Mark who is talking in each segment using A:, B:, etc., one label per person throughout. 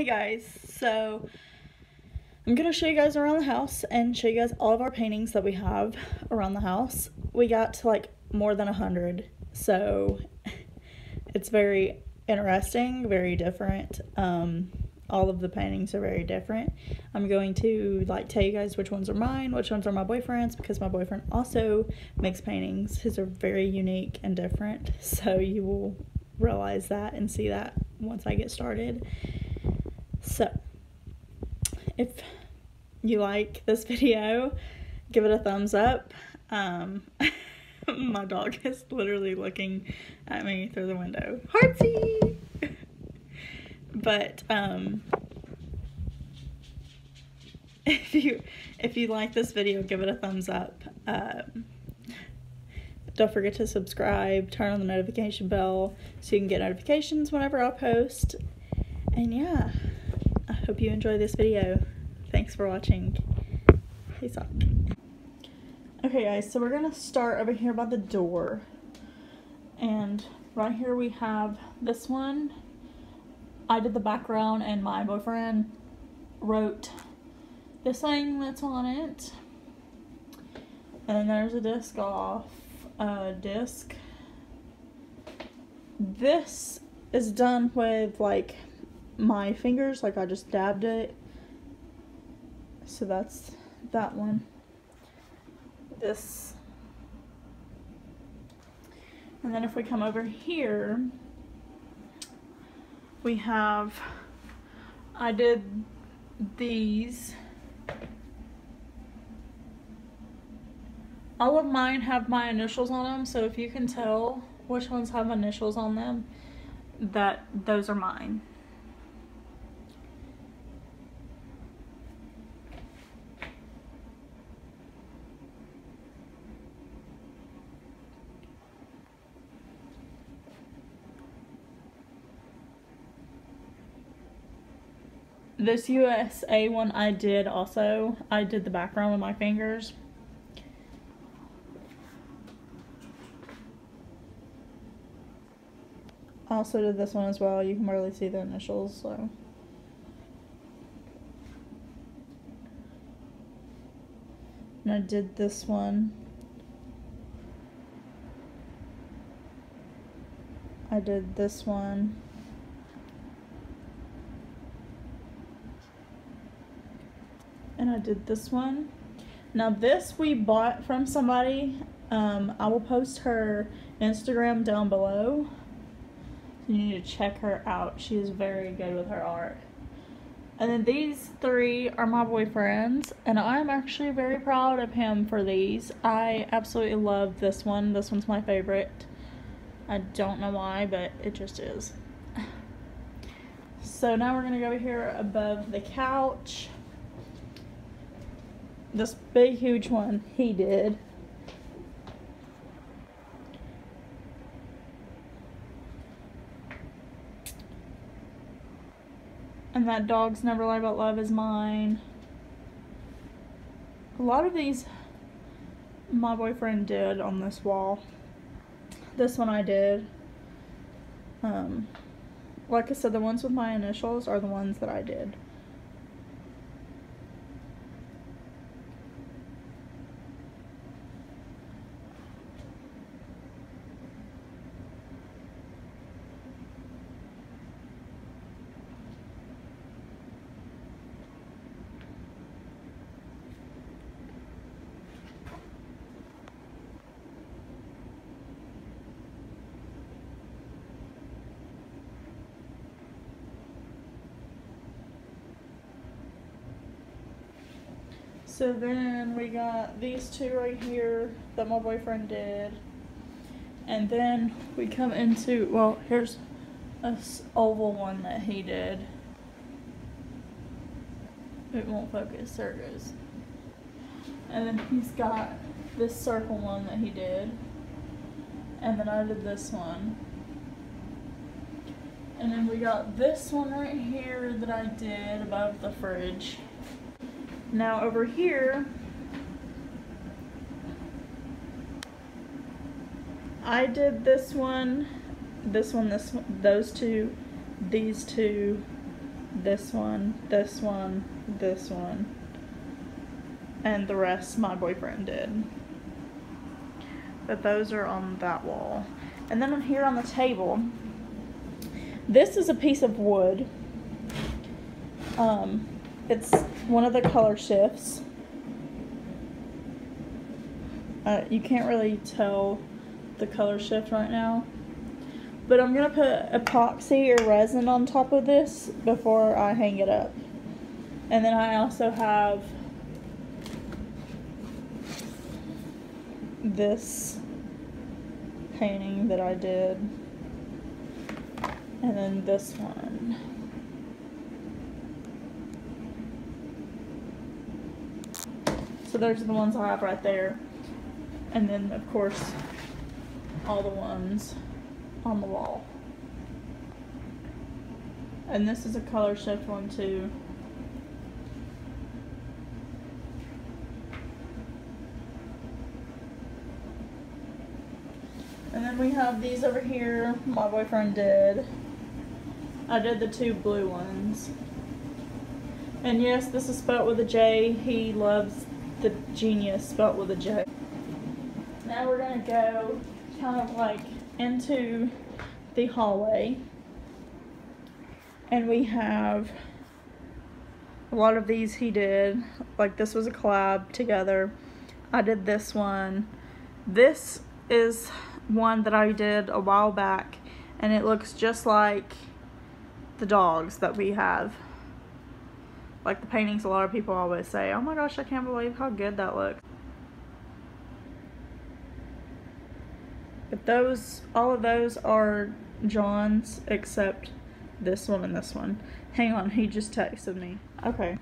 A: Hey guys, so I'm gonna show you guys around the house and show you guys all of our paintings that we have around the house. We got to like more than a hundred, so it's very interesting, very different. Um, all of the paintings are very different. I'm going to like tell you guys which ones are mine, which ones are my boyfriend's because my boyfriend also makes paintings. His are very unique and different, so you will realize that and see that once I get started. So, if you like this video, give it a thumbs up. Um, my dog is literally looking at me through the window. Heartsy! but um, if you if you like this video, give it a thumbs up. Um, don't forget to subscribe, turn on the notification bell so you can get notifications whenever I post. And yeah, hope you enjoy this video. Thanks for watching. Peace out. Okay guys, so we're gonna start over here by the door. And right here we have this one. I did the background and my boyfriend wrote the thing that's on it. And there's a disc off uh, disc. This is done with like my fingers, like I just dabbed it. So that's that one. This. And then if we come over here, we have, I did these all of mine have my initials on them so if you can tell which ones have initials on them that those are mine this USA one I did also I did the background with my fingers also did this one as well. You can barely see the initials, so. And I did this one. I did this one. I did this one. Now this we bought from somebody. Um, I will post her Instagram down below. You need to check her out. She is very good with her art. And then these three are my boyfriends, and I'm actually very proud of him for these. I absolutely love this one. This one's my favorite. I don't know why, but it just is. So now we're gonna go here above the couch. This big, huge one he did. And that dog's never lie about love is mine. A lot of these my boyfriend did on this wall. This one I did. Um, like I said, the ones with my initials are the ones that I did. So then we got these two right here that my boyfriend did. And then we come into, well, here's a oval one that he did. It won't focus, there it goes. And then he's got this circle one that he did. And then I did this one. And then we got this one right here that I did above the fridge. Now over here, I did this one, this one, this one, those two, these two, this one, this one, this one, and the rest my boyfriend did. But those are on that wall. And then here on the table, this is a piece of wood. Um, it's one of the color shifts. Uh, you can't really tell the color shift right now. But I'm going to put epoxy or resin on top of this before I hang it up. And then I also have this painting that I did. And then this one. So those are the ones I have right there. And then, of course, all the ones on the wall. And this is a color shift one too. And then we have these over here, my boyfriend did. I did the two blue ones. And yes, this is spelled with a J. He loves the genius spelled with a J. Now we're gonna go kind of like into the hallway. And we have a lot of these he did. Like this was a collab together. I did this one. This is one that I did a while back and it looks just like the dogs that we have. Like the paintings a lot of people always say, oh my gosh, I can't believe how good that looks. But those, all of those are John's except this one and this one. Hang on, he just texted me. Okay,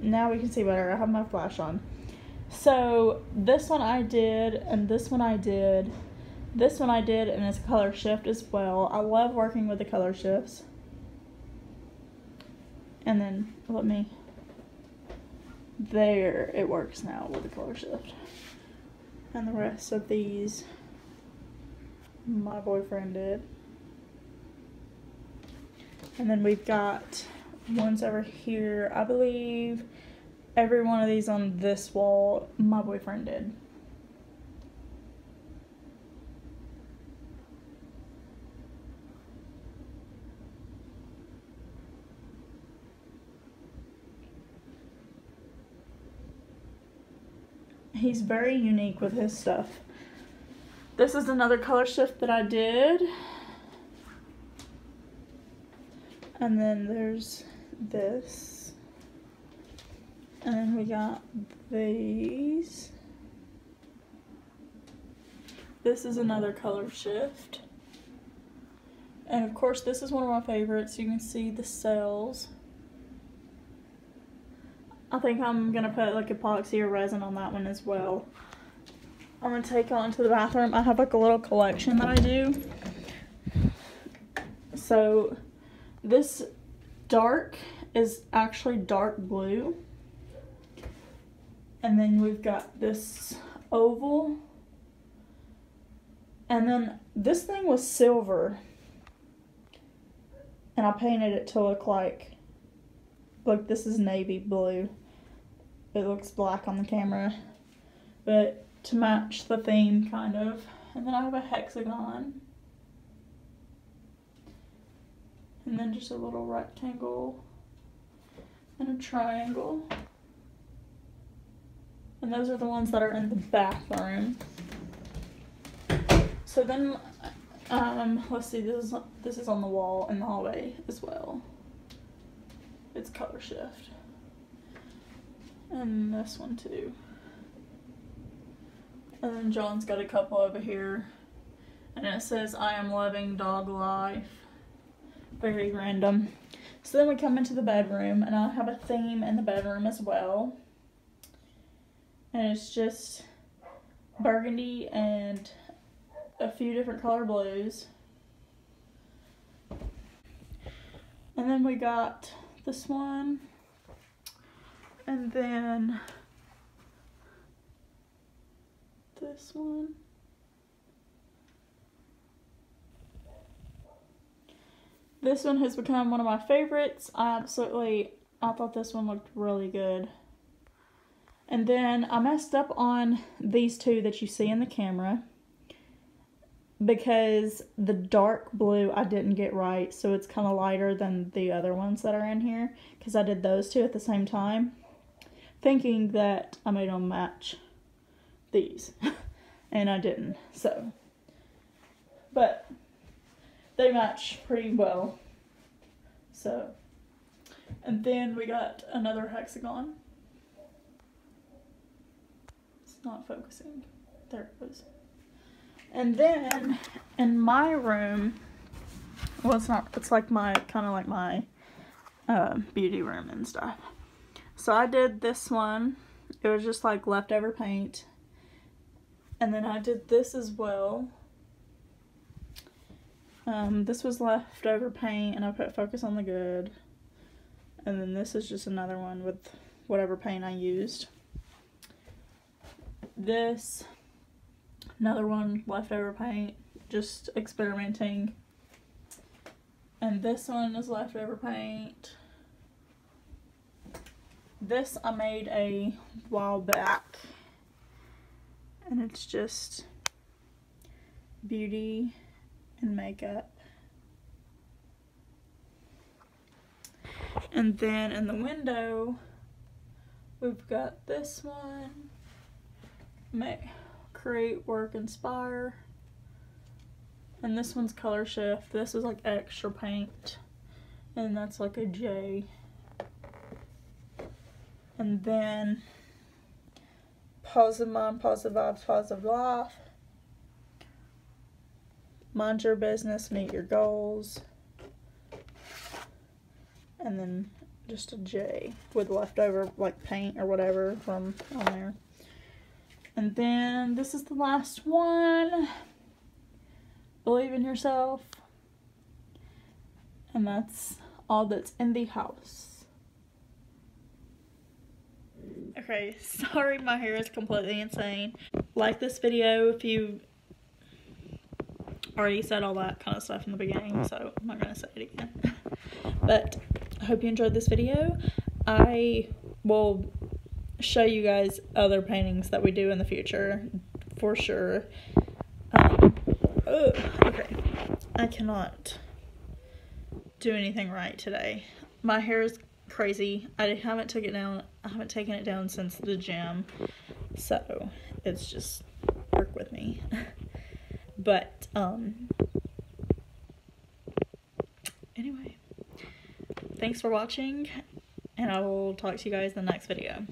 A: now we can see better. I have my flash on. So this one I did and this one I did this one I did and it's a color shift as well. I love working with the color shifts. And then let me, there it works now with the color shift. And the rest of these my boyfriend did. And then we've got ones over here. I believe every one of these on this wall my boyfriend did. He's very unique with his stuff. This is another color shift that I did. And then there's this. And then we got these. This is another color shift. And of course this is one of my favorites. You can see the cells. I think I'm gonna put like epoxy or resin on that one as well. I'm gonna take on to the bathroom. I have like a little collection that I do. So this dark is actually dark blue. And then we've got this oval. And then this thing was silver. And I painted it to look like Look, this is navy blue. It looks black on the camera. But to match the theme, kind of. And then I have a hexagon. And then just a little rectangle. And a triangle. And those are the ones that are in the bathroom. So then, um, let's see, this is, this is on the wall in the hallway as well its color shift. And this one too. And then John's got a couple over here. And it says, I am loving dog life. Very random. So then we come into the bedroom, and I have a theme in the bedroom as well. And it's just burgundy and a few different color blues. And then we got this one. And then this one. This one has become one of my favorites. I absolutely, I thought this one looked really good. And then I messed up on these two that you see in the camera because the dark blue I didn't get right, so it's kind of lighter than the other ones that are in here because I did those two at the same time, thinking that I made them match these, and I didn't, so, but they match pretty well, so, and then we got another hexagon, it's not focusing, there it goes. And then in my room, well, it's not, it's like my, kind of like my uh, beauty room and stuff. So I did this one. It was just like leftover paint. And then I did this as well. Um, this was leftover paint and I put focus on the good. And then this is just another one with whatever paint I used. This Another one, leftover paint, just experimenting. And this one is leftover paint. This I made a while back. And it's just beauty and makeup. And then in the window, we've got this one. May create, work, inspire. And this one's color shift. This is like extra paint. And that's like a J. And then positive mind, positive vibes, positive life. Mind your business, meet your goals. And then just a J with leftover like paint or whatever from on there. And then this is the last one. Believe in yourself. And that's all that's in the house. Okay, sorry my hair is completely insane. Like this video if you already said all that kind of stuff in the beginning, so I'm not going to say it again. but I hope you enjoyed this video. I will show you guys other paintings that we do in the future for sure. Um, oh, okay, I cannot do anything right today. My hair is crazy. I haven't took it down. I haven't taken it down since the gym, so it's just work with me. but um, anyway, thanks for watching, and I will talk to you guys in the next video.